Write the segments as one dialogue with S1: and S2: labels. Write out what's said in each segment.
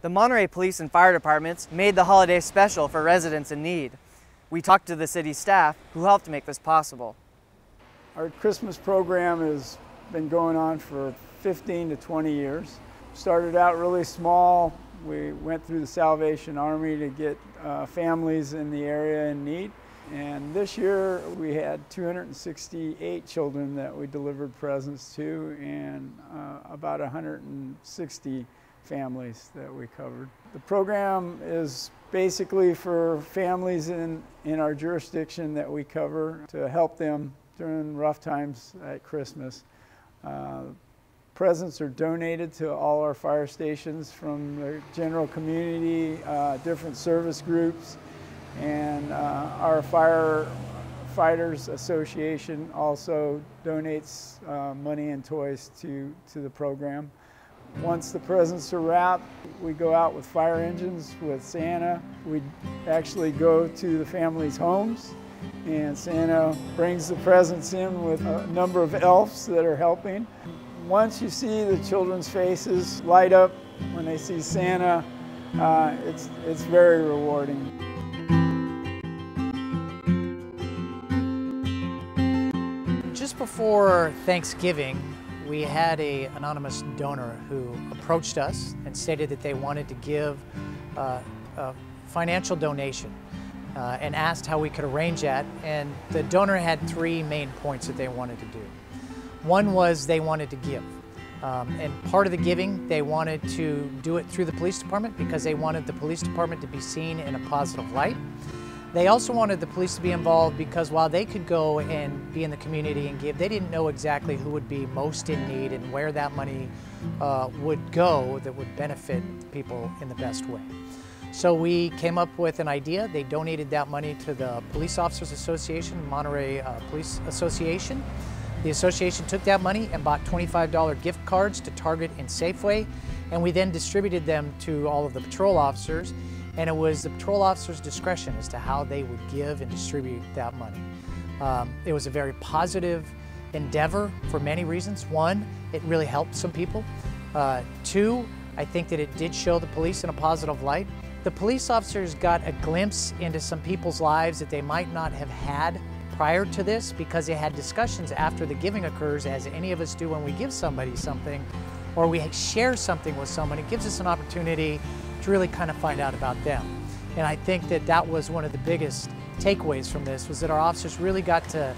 S1: The Monterey Police and Fire Departments made the holiday special for residents in need. We talked to the city staff who helped make this possible.
S2: Our Christmas program has been going on for 15 to 20 years. Started out really small. We went through the Salvation Army to get uh, families in the area in need. And this year we had 268 children that we delivered presents to and uh, about 160 families that we covered. The program is basically for families in, in our jurisdiction that we cover to help them during rough times at Christmas. Uh, presents are donated to all our fire stations from the general community, uh, different service groups, and uh, our Firefighters Association also donates uh, money and toys to, to the program. Once the presents are wrapped, we go out with fire engines with Santa. We actually go to the families' homes and Santa brings the presents in with a number of elves that are helping. Once you see the children's faces light up when they see Santa, uh, it's, it's very rewarding.
S3: Just before Thanksgiving, we had a anonymous donor who approached us and stated that they wanted to give uh, a financial donation uh, and asked how we could arrange that. And the donor had three main points that they wanted to do. One was they wanted to give. Um, and part of the giving, they wanted to do it through the police department because they wanted the police department to be seen in a positive light. They also wanted the police to be involved because while they could go and be in the community and give, they didn't know exactly who would be most in need and where that money uh, would go that would benefit people in the best way. So we came up with an idea. They donated that money to the Police Officers Association, Monterey uh, Police Association. The association took that money and bought $25 gift cards to Target and Safeway, and we then distributed them to all of the patrol officers and it was the patrol officer's discretion as to how they would give and distribute that money. Um, it was a very positive endeavor for many reasons. One, it really helped some people. Uh, two, I think that it did show the police in a positive light. The police officers got a glimpse into some people's lives that they might not have had prior to this because they had discussions after the giving occurs, as any of us do when we give somebody something or we share something with someone. It gives us an opportunity really kind of find out about them. And I think that that was one of the biggest takeaways from this was that our officers really got to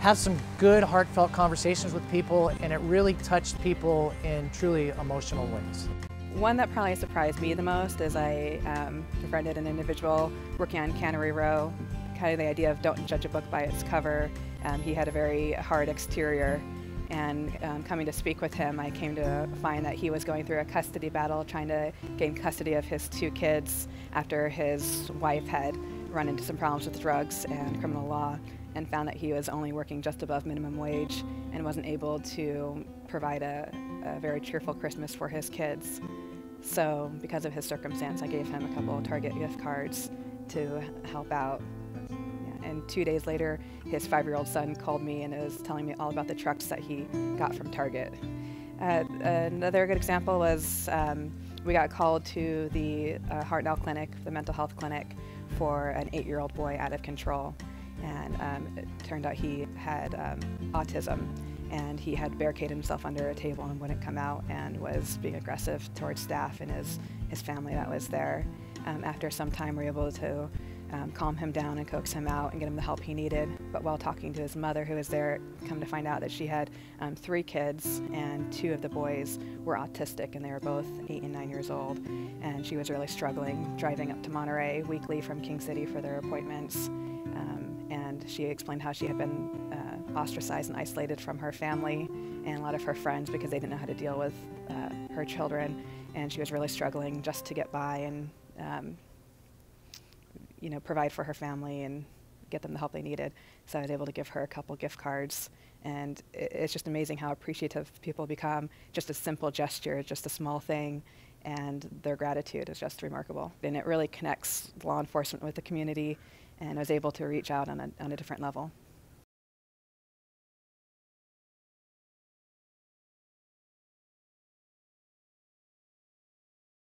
S3: have some good heartfelt conversations with people and it really touched people in truly emotional ways.
S4: One that probably surprised me the most is I um, befriended an individual working on Cannery Row, kind of the idea of don't judge a book by its cover. Um, he had a very hard exterior and um, coming to speak with him, I came to find that he was going through a custody battle, trying to gain custody of his two kids after his wife had run into some problems with drugs and criminal law, and found that he was only working just above minimum wage and wasn't able to provide a, a very cheerful Christmas for his kids. So, because of his circumstance, I gave him a couple Target gift cards to help out and two days later, his five year old son called me and was telling me all about the trucks that he got from Target. Uh, another good example was um, we got called to the uh, Hartnell Clinic, the mental health clinic, for an eight year old boy out of control. And um, it turned out he had um, autism and he had barricaded himself under a table and wouldn't come out and was being aggressive towards staff and his, his family that was there. Um, after some time, we were able to um, calm him down and coax him out and get him the help he needed. But while talking to his mother, who was there, come to find out that she had um, three kids and two of the boys were autistic and they were both eight and nine years old. And she was really struggling driving up to Monterey weekly from King City for their appointments. Um, and she explained how she had been uh, ostracized and isolated from her family and a lot of her friends because they didn't know how to deal with uh, her children. And she was really struggling just to get by and um, you know, provide for her family and get them the help they needed. So I was able to give her a couple gift cards. And it's just amazing how appreciative people become. Just a simple gesture, just a small thing, and their gratitude is just remarkable. And it really connects law enforcement with the community, and I was able to reach out on a, on a different level.